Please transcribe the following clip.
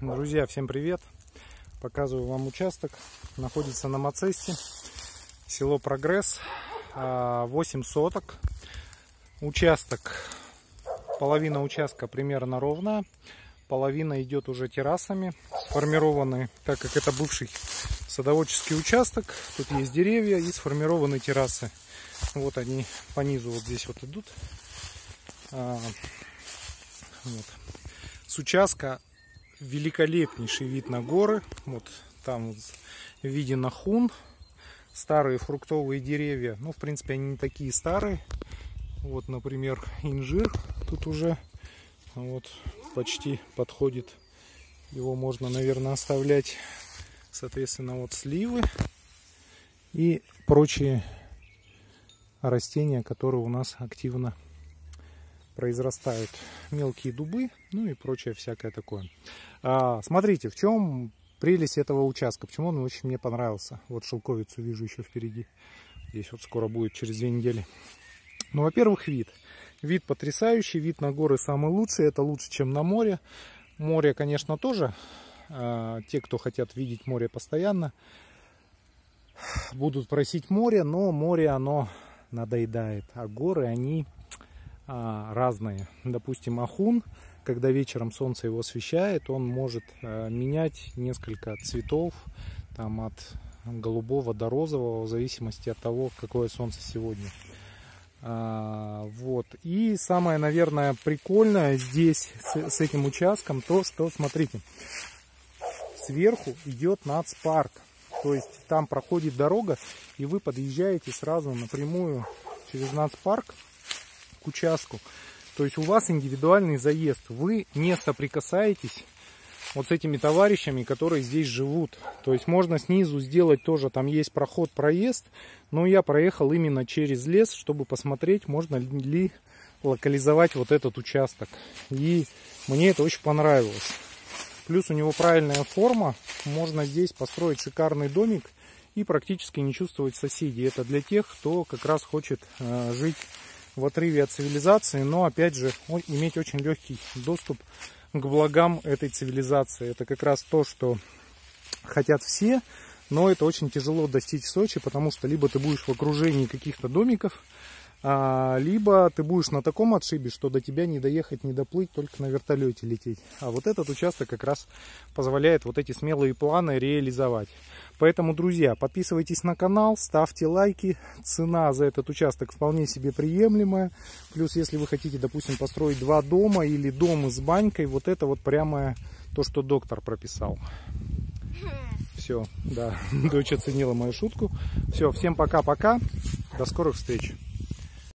Друзья, всем привет! Показываю вам участок. Находится на Мацессе, село Прогресс, 8 а, соток. Участок, половина участка примерно ровная, половина идет уже террасами, сформированы, так как это бывший садоводческий участок, тут есть деревья и сформированы террасы. Вот они по низу вот здесь вот идут. А, вот. С участка великолепнейший вид на горы. Вот там виден ахун. Старые фруктовые деревья. Ну, в принципе, они не такие старые. Вот, например, инжир тут уже вот почти подходит. Его можно, наверное, оставлять. Соответственно, вот сливы и прочие растения, которые у нас активно произрастают мелкие дубы, ну и прочее всякое такое. А, смотрите, в чем прелесть этого участка, почему он очень мне понравился. Вот шелковицу вижу еще впереди. Здесь вот скоро будет, через две недели. Ну, во-первых, вид. Вид потрясающий, вид на горы самый лучший, это лучше, чем на море. Море, конечно, тоже. А, те, кто хотят видеть море постоянно, будут просить море, но море, оно надоедает. А горы, они разные. Допустим, ахун, когда вечером солнце его освещает, он может а, менять несколько цветов, там от голубого до розового, в зависимости от того, какое солнце сегодня. А, вот. И самое, наверное, прикольное здесь с этим участком то, что, смотрите, сверху идет нацпарк. То есть там проходит дорога, и вы подъезжаете сразу напрямую через нацпарк к участку. То есть у вас индивидуальный заезд. Вы не соприкасаетесь вот с этими товарищами, которые здесь живут. То есть можно снизу сделать тоже, там есть проход, проезд. Но я проехал именно через лес, чтобы посмотреть, можно ли локализовать вот этот участок. И мне это очень понравилось. Плюс у него правильная форма. Можно здесь построить шикарный домик и практически не чувствовать соседей. Это для тех, кто как раз хочет э, жить в отрыве от цивилизации, но опять же иметь очень легкий доступ к благам этой цивилизации. Это как раз то, что хотят все, но это очень тяжело достичь в Сочи, потому что либо ты будешь в окружении каких-то домиков, либо ты будешь на таком отшибе, что до тебя не доехать, не доплыть, только на вертолете лететь. А вот этот участок как раз позволяет вот эти смелые планы реализовать. Поэтому, друзья, подписывайтесь на канал, ставьте лайки. Цена за этот участок вполне себе приемлемая. Плюс, если вы хотите, допустим, построить два дома или дом с банькой, вот это вот прямо то, что доктор прописал. Все, да, дочь оценила мою шутку. Все, всем пока-пока. До скорых встреч.